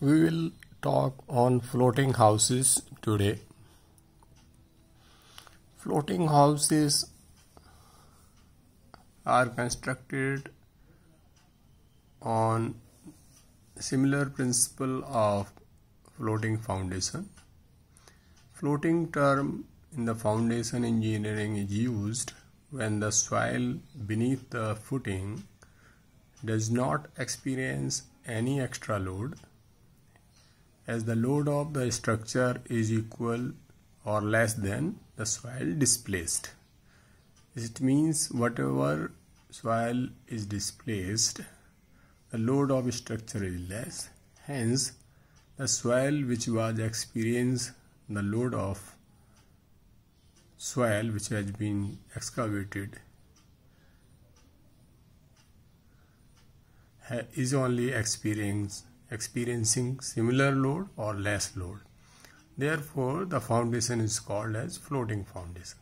we will talk on floating houses today. Floating houses are constructed on similar principle of floating foundation. Floating term in the foundation engineering is used when the soil beneath the footing does not experience any extra load as the load of the structure is equal or less than the soil displaced. It means whatever soil is displaced, the load of structure is less. Hence, the soil which was experienced the load of soil which has been excavated is only experience, experiencing similar load or less load. Therefore, the foundation is called as floating foundation.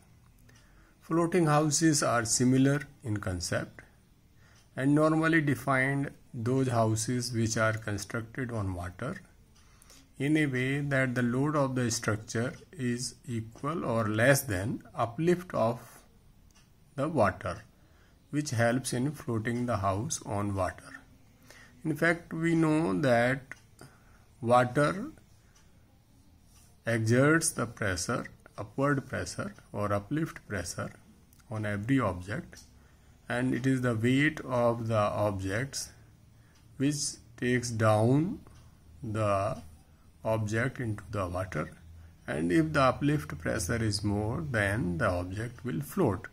Floating houses are similar in concept and normally defined those houses which are constructed on water in a way that the load of the structure is equal or less than uplift of the water which helps in floating the house on water. In fact, we know that water exerts the pressure, upward pressure or uplift pressure on every object and it is the weight of the objects which takes down the object into the water and if the uplift pressure is more then the object will float.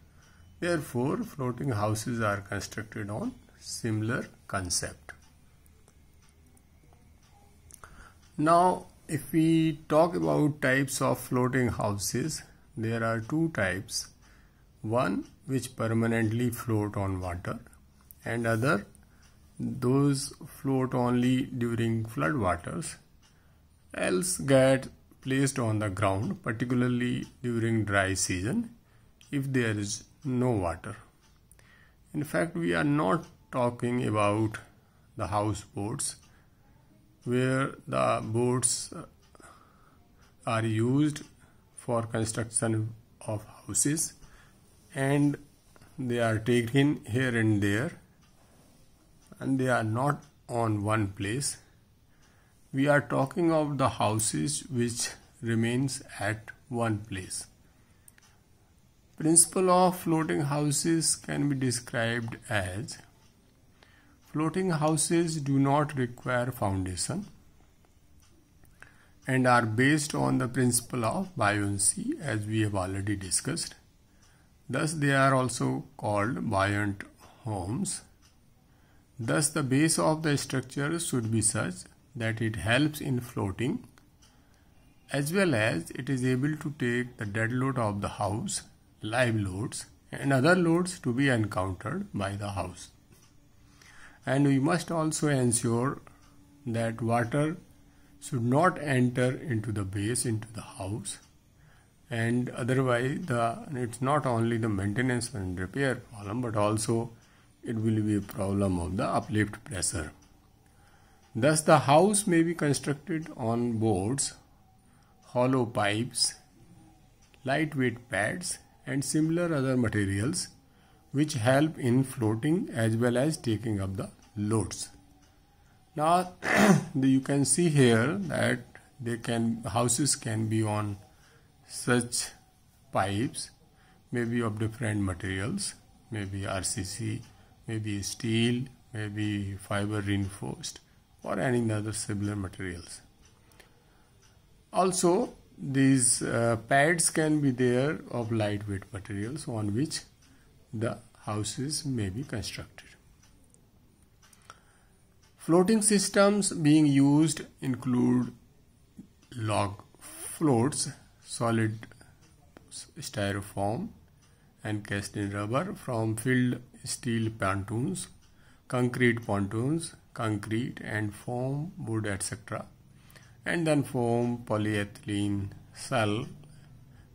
Therefore, floating houses are constructed on similar concept. Now, if we talk about types of floating houses, there are two types. One which permanently float on water and other those float only during flood waters else get placed on the ground particularly during dry season if there is no water. In fact, we are not talking about the houseboats where the boards are used for construction of houses and they are taken here and there and they are not on one place. We are talking of the houses which remains at one place. Principle of floating houses can be described as Floating houses do not require foundation and are based on the principle of buoyancy as we have already discussed. Thus they are also called buoyant homes. Thus the base of the structure should be such that it helps in floating as well as it is able to take the dead load of the house, live loads and other loads to be encountered by the house and we must also ensure that water should not enter into the base into the house. And otherwise the it's not only the maintenance and repair problem but also it will be a problem of the uplift pressure. Thus the house may be constructed on boards hollow pipes lightweight pads and similar other materials which help in floating as well as taking up the loads. Now you can see here that they can houses can be on such pipes maybe of different materials maybe RCC maybe steel maybe fiber reinforced or any other similar materials also these uh, pads can be there of lightweight materials on which the houses may be constructed. Floating systems being used include log floats, solid styrofoam and cast in rubber foam filled steel pontoons, concrete pontoons, concrete and foam, wood etc. And then foam, polyethylene, cell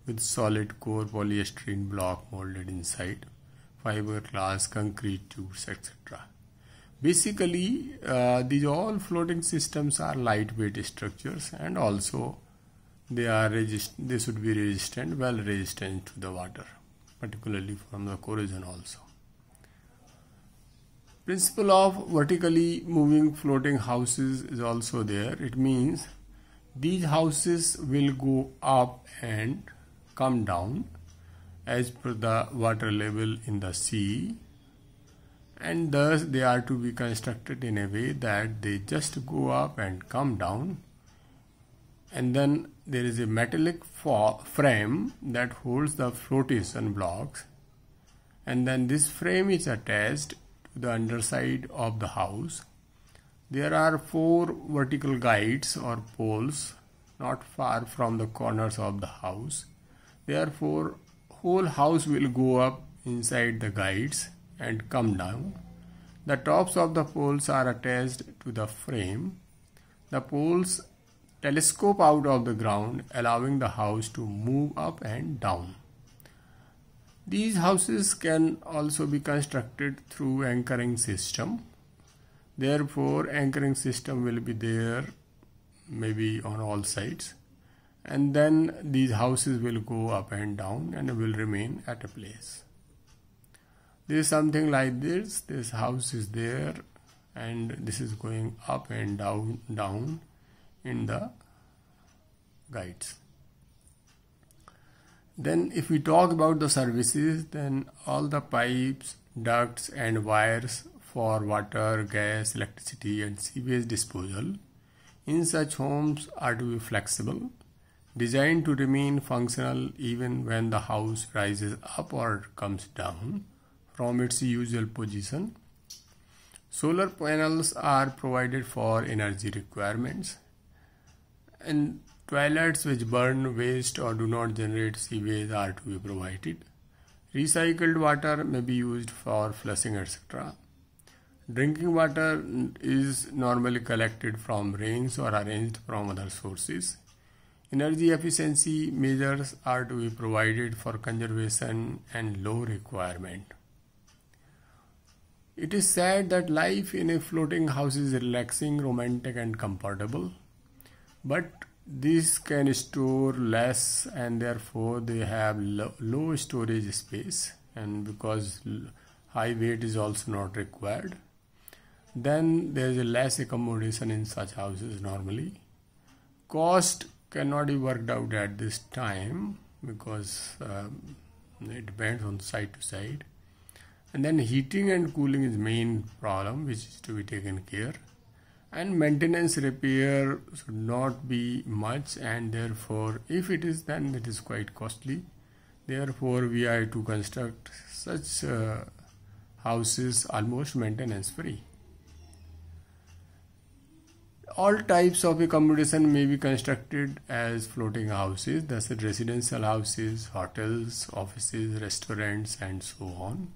with solid core polystyrene block molded inside fiberglass, concrete tubes, etc. basically uh, these all floating systems are lightweight structures and also they are they should be resistant well resistant to the water particularly from the corrosion also. Principle of vertically moving floating houses is also there. It means these houses will go up and come down as per the water level in the sea and thus they are to be constructed in a way that they just go up and come down and then there is a metallic frame that holds the flotation blocks and then this frame is attached to the underside of the house. There are four vertical guides or poles not far from the corners of the house. Therefore whole house will go up inside the guides and come down. The tops of the poles are attached to the frame. The poles telescope out of the ground allowing the house to move up and down. These houses can also be constructed through anchoring system. Therefore anchoring system will be there maybe on all sides and then these houses will go up and down and will remain at a place. This is something like this. This house is there and this is going up and down down in the guides. Then if we talk about the services then all the pipes ducts and wires for water gas electricity and sewage disposal in such homes are to be flexible designed to remain functional even when the house rises up or comes down from its usual position. Solar panels are provided for energy requirements and toilets which burn waste or do not generate sewage are to be provided. Recycled water may be used for flushing etc. Drinking water is normally collected from rains or arranged from other sources. Energy efficiency measures are to be provided for conservation and low requirement. It is said that life in a floating house is relaxing, romantic, and comfortable, but these can store less and therefore they have low, low storage space and because high weight is also not required then there is less accommodation in such houses normally cost cannot be worked out at this time because um, it depends on side to side. And then heating and cooling is main problem which is to be taken care. And maintenance repair should not be much and therefore if it is then it is quite costly. Therefore we are to construct such uh, houses almost maintenance free all types of accommodation may be constructed as floating houses. Thus residential houses hotels offices restaurants and so on.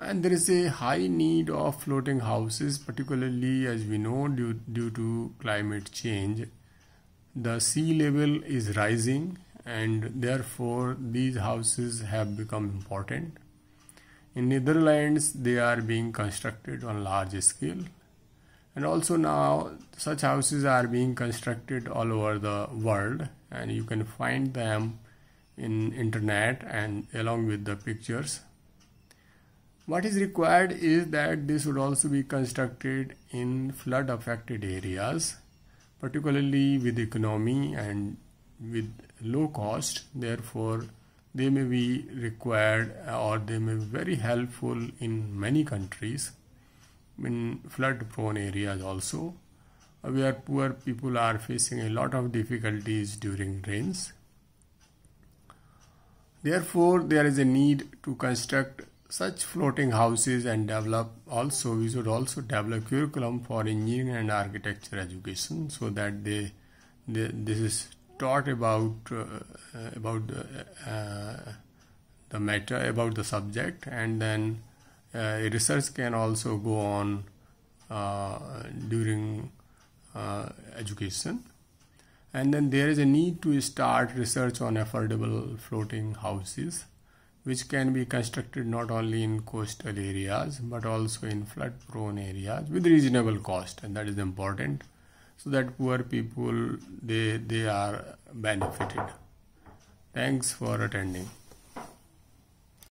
And there is a high need of floating houses particularly as we know due, due to climate change. The sea level is rising and therefore these houses have become important. In netherlands they are being constructed on large scale and also now such houses are being constructed all over the world and you can find them in internet and along with the pictures what is required is that this would also be constructed in flood affected areas, particularly with economy and with low cost. Therefore, they may be required or they may be very helpful in many countries in flood prone areas also where poor people are facing a lot of difficulties during rains. Therefore, there is a need to construct such floating houses and develop also we should also develop curriculum for engineering and architecture education so that they, they this is taught about uh, about the, uh, the matter about the subject and then uh, research can also go on uh, during uh, education. And then there is a need to start research on affordable floating houses which can be constructed not only in coastal areas but also in flood prone areas with reasonable cost and that is important so that poor people they they are benefited. Thanks for attending